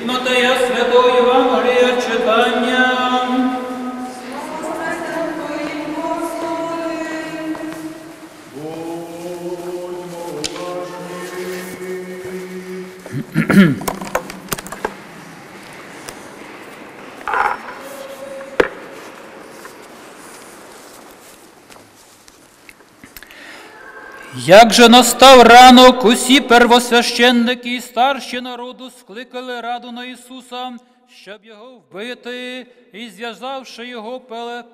Від Матея Святого Євангелія читання. Як же настав ранок, усі первосвященники і старші народу скликали раду на Ісуса, щоб його вбити, і зв'язавши його,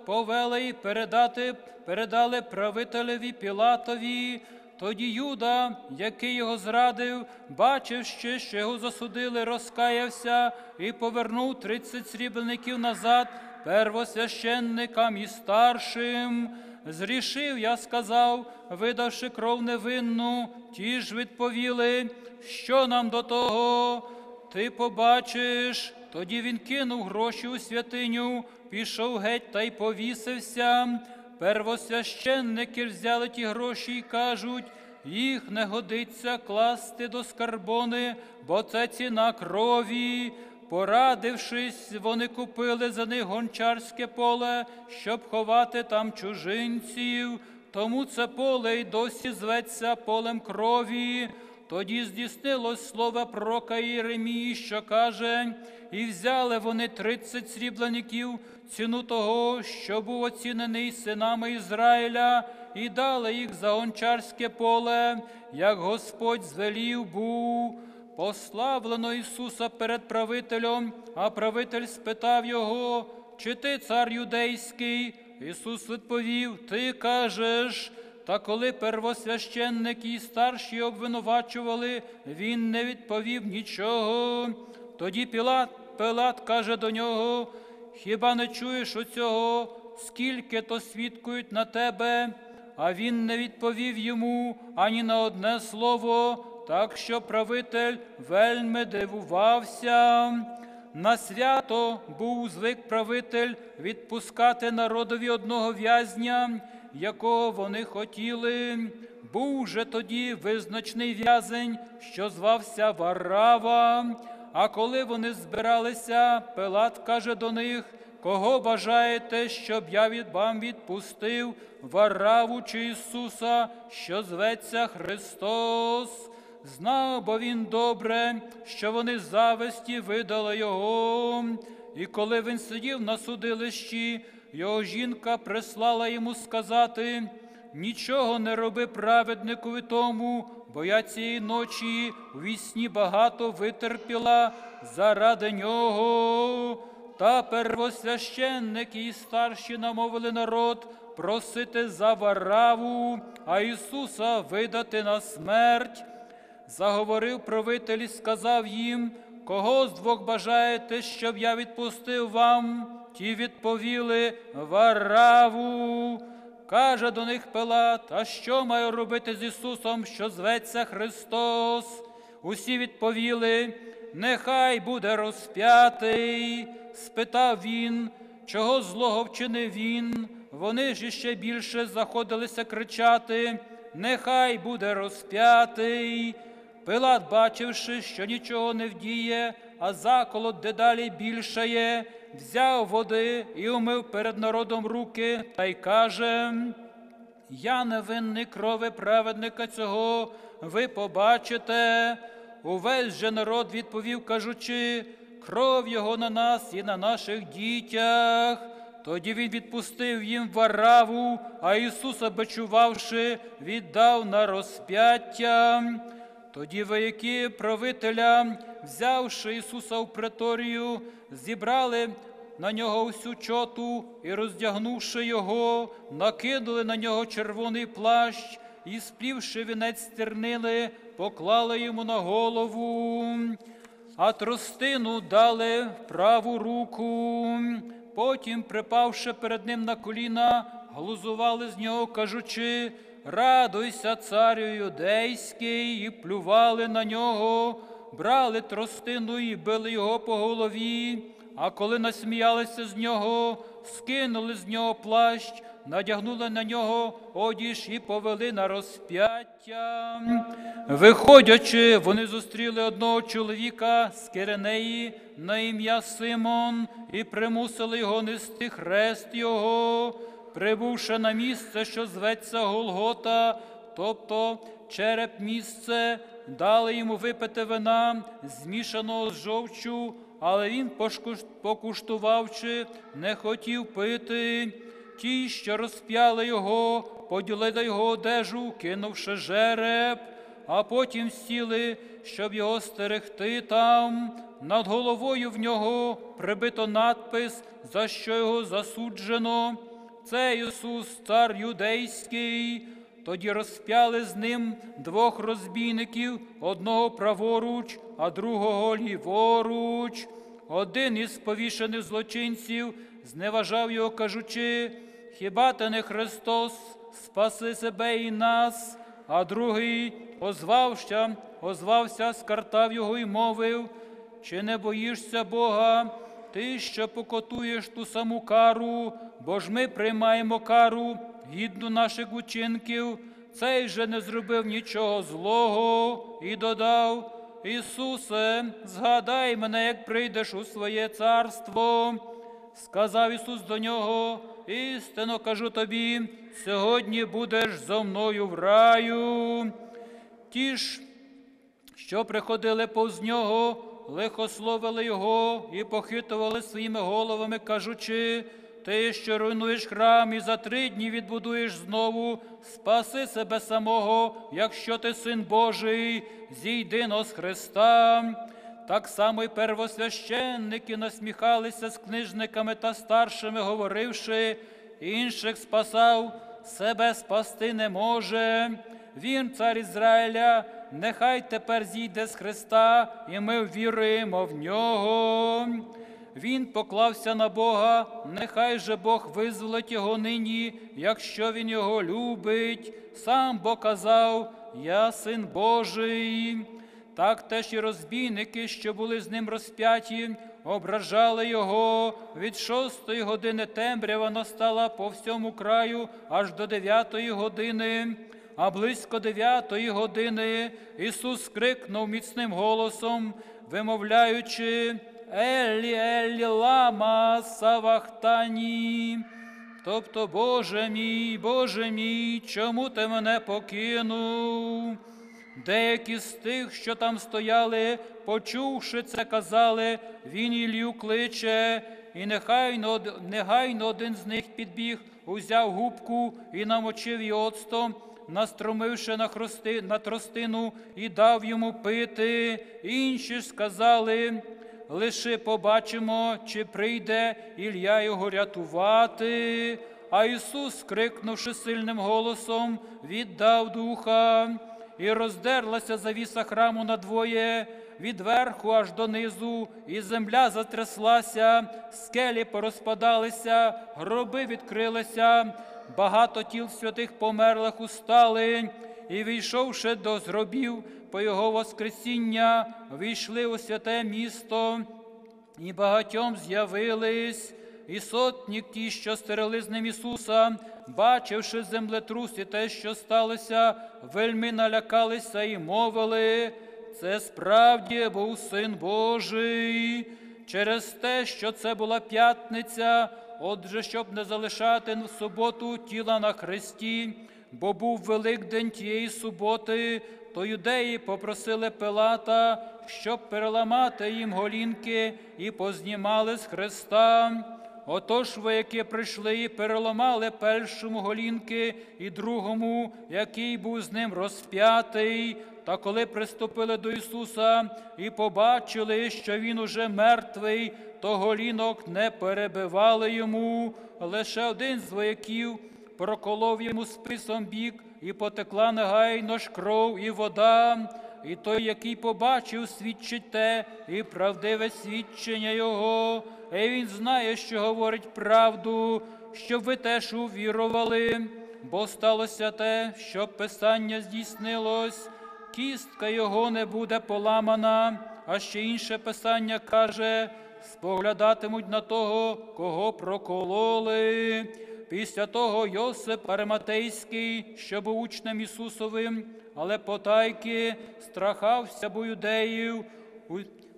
повели і передати, передали правителеві Пілатові. Тоді Юда, який його зрадив, бачивши, що його засудили, розкаявся і повернув тридцять сріблеників назад первосвященникам і старшим. Зрішив, я сказав, видавши кров невинну, ті ж відповіли, що нам до того, ти побачиш. Тоді він кинув гроші у святиню, пішов геть та й повісився. Первосвященники взяли ті гроші і кажуть, їх не годиться класти до скарбони, бо це ціна крові. Порадившись, вони купили за них гончарське поле, щоб ховати там чужинців. Тому це поле й досі зветься полем крові. Тоді здійснилось слово пророка Єремії, що каже, і взяли вони тридцять сріблеників, ціну того, що був оцінений синами Ізраїля, і дали їх за гончарське поле, як Господь звелів був. Пославлено Ісуса перед правителем, а правитель спитав його, чи ти цар юдейський? Ісус відповів: Ти кажеш. Та коли первосвященники і старші обвинувачували, він не відповів нічого. Тоді Пілат, Пилат каже до нього: Хіба не чуєш оцього, скільки то свідкують на тебе? А він не відповів йому ані на одне слово, так що правитель вельми дивувався. На свято був звик правитель відпускати народові одного в'язня, якого вони хотіли. Був же тоді визначний в'язень, що звався Варава. А коли вони збиралися, Пилат каже до них, кого бажаєте, щоб я від вам відпустив Вараву чи Ісуса, що зветься Христос? Знав, бо він добре, що вони зависті видали його. І коли він сидів на судилищі, його жінка прислала йому сказати: нічого не роби праведникові тому, бо я цієї ночі у вісні багато витерпіла заради нього. Та первосвященники і старші намовили народ просити за Вараву, а Ісуса видати на смерть. Заговорив правитель і сказав їм, кого з двох бажаєте, щоб я відпустив вам? Ті відповіли Вараву. Каже до них Пилат, а що маю робити з Ісусом, що зветься Христос? Усі відповіли, нехай буде розп'ятий. Спитав він, чого злого вчинив він. Вони ж іще більше заходилися кричати, нехай буде розп'ятий. Пилат, бачивши, що нічого не вдіє, а заколот дедалі більшає, взяв води і умив перед народом руки та й каже: Я невинний крови праведника цього, ви побачите. Увесь же народ відповів, кажучи, кров його на нас і на наших дітях. Тоді він відпустив їм вараву, а Ісуса, бичувавши, віддав на розп'яття. Тоді вояки правителя, взявши Ісуса в преторію, зібрали на нього всю чоту і, роздягнувши його, накинули на нього червоний плащ і, сплівши вінець стернили, поклали йому на голову, а тростину дали в праву руку. Потім, припавши перед ним на коліна, глузували з нього, кажучи, радуйся, царю юдейський, і плювали на нього, брали тростину і били його по голові. а коли насміялися з нього, скинули з нього плащ, надягнули на нього одіж і повели на розп'яття. Виходячи, вони зустріли одного чоловіка з Киренеї на ім'я Симон і примусили його нести хрест його, прибувши на місце, що зветься Голгота, тобто череп місце, дали йому випити вина, змішаного з жовчу, але він, покуштувавши, не хотів пити. Ті, що розп'яли його, поділили його одежу, кинувши жереб, а потім сіли, щоб його стерегти там. Над головою в нього прибито надпис, за що його засуджено. Це Ісус, цар юдейський. Тоді розп'яли з ним двох розбійників, одного праворуч, а другого ліворуч. Один із повішених злочинців зневажав його, кажучи, хіба ти не Христос, спаси себе і нас, а другий озвався, озвався, скартав його і мовив, чи не боїшся Бога, ти що покотуєш ту саму кару, бо ж ми приймаємо кару гідну наших учинків, цей же не зробив нічого злого і додав. Ісусе, згадай мене, як прийдеш у своє царство. Сказав Ісус до нього, істинно кажу тобі, сьогодні будеш зо мною в раю. Ті ж, що приходили повз нього, лихословили його і похитували своїми головами, кажучи, ти, що руйнуєш храм і за три дні відбудуєш знову, спаси себе самого, якщо ти син Божий, зійди но з Христа. Так само й первосвященники насміхалися з книжниками та старшими, говоривши, інших спасав, себе спасти не може. Він, цар Ізраїля, нехай тепер зійде з Христа, і ми віруємо в нього. Він поклався на Бога, нехай же Бог визволить його нині, якщо він його любить. Сам Бог казав, я син Божий. Так теж і розбійники, що були з ним розп'яті, ображали його. Від шостої години темрява настала по всьому краю аж до дев'ятої години. А близько дев'ятої години Ісус крикнув міцним голосом, вимовляючи Еллі, Еллі, лама савахтані. Тобто, Боже мій, Боже мій, чому ти мене покинув? Деякі з тих, що там стояли, почувши це, казали, він Ілью кличе, і нехайно, негайно один з них підбіг, узяв губку і намочив її оцтом, настромивши на, хрости, на тростину і дав йому пити. Інші ж сказали, лише побачимо, чи прийде Ілля його рятувати. А Ісус, крикнувши сильним голосом, віддав духа, і роздерлася завіса храму надвоє, від верху аж донизу, і земля затряслася, скелі порозпадалися, гроби відкрилися, багато тіл святих померлих устали, і війшовши до зробів по його воскресіння, війшли у святе місто, і багатьом з'явились, і сотник ті, що стерегли з ним Ісуса, бачивши землетрус і те, що сталося, вельми налякалися і мовили, це справді був Син Божий. Через те, що це була п'ятниця, отже, щоб не залишати в суботу тіла на хресті, бо був Великдень тієї суботи, то юдеї попросили Пилата, щоб переламати їм голінки і познімали з Христа. Отож вояки прийшли і переламали першому голінки і другому, який був з ним розп'ятий. Та коли приступили до Ісуса і побачили, що Він уже мертвий, то голінок не перебивали йому. Лише один з вояків проколов йому списом бік, і потекла негайно ж кров і вода. І той, який побачив, свідчить те, і правдиве свідчення Його. І він знає, що говорить правду, щоб ви теж увірували, бо сталося те, що Писання здійснилось, кістка його не буде поламана, а ще інше Писання каже, споглядатимуть на того, кого прокололи. Після того Йосип Ариматейський, що був учнем Ісусовим, але потайки страхався бо юдеїв,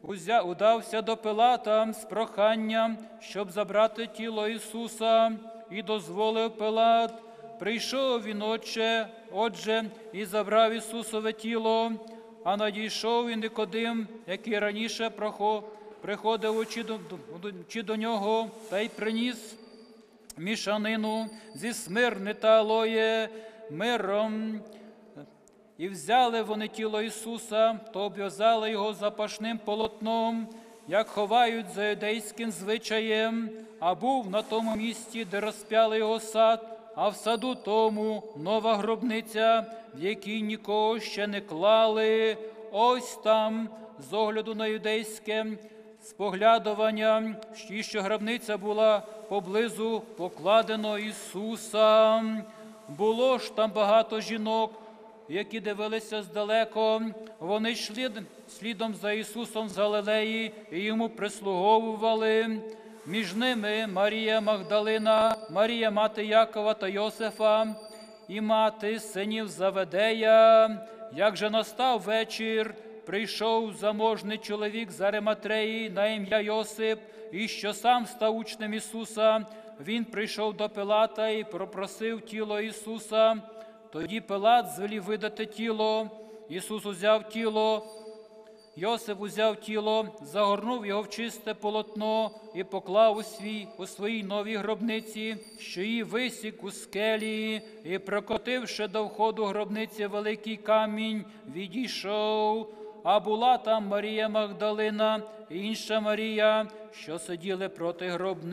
узя, удався до Пилата з проханням, щоб забрати тіло Ісуса, і дозволив Пилат. Прийшов він, отче, отже, і забрав Ісусове тіло, а надійшов і Никодим, який раніше приходив очі до, чи до нього, та й приніс мішанину зі смирни та алоє миром. І взяли вони тіло Ісуса, то обв'язали його запашним полотном, як ховають за юдейським звичаєм, а був на тому місці, де розп'яли його сад, а в саду тому нова гробниця, в якій нікого ще не клали. Ось там, з огляду на юдейське споглядування, і що гробниця була поблизу покладено Ісуса. Було ж там багато жінок, які дивилися здалеко, вони йшли слідом за Ісусом з Галилеї і йому прислуговували. Між ними Марія Магдалина, Марія мати Якова та Йосифа і мати синів Заведея. Як же настав вечір, прийшов заможний чоловік з Ариматреї на ім'я Йосип, і що сам став учнем Ісуса. Він прийшов до Пилата і пропросив тіло Ісуса. Тоді Пилат звелів видати тіло. Ісус узяв тіло, Йосип узяв тіло, загорнув його в чисте полотно і поклав у, свій, у своїй новій гробниці, що її висік у скелі, і, прокотивши до входу гробниці великий камінь, відійшов. А була там Марія Магдалина інша Марія, що сиділи проти гробниці.